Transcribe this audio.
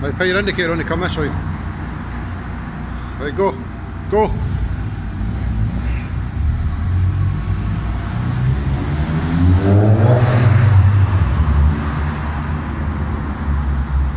Right, put your indicator on to come this way. Right, go. Go.